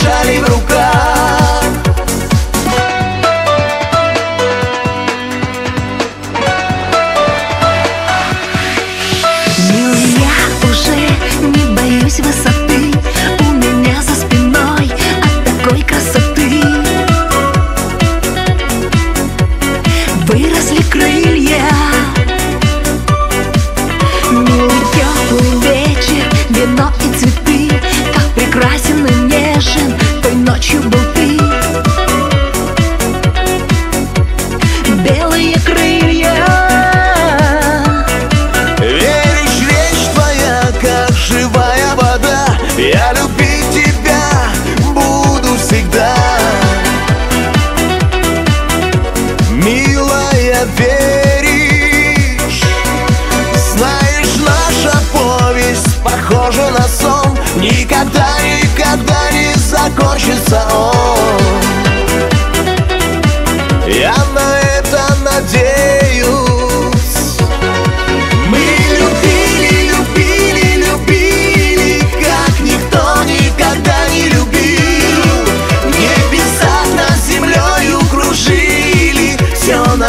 держали в руках what you believe.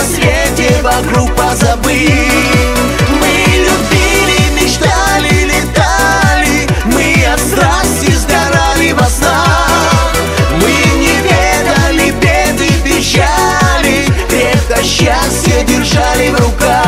свете вокруг позабыть. Мы любили, мечтали, летали. Мы от страсти сгорали во снах. Мы не ведали бед и печали. Крепко счастье держали в руках.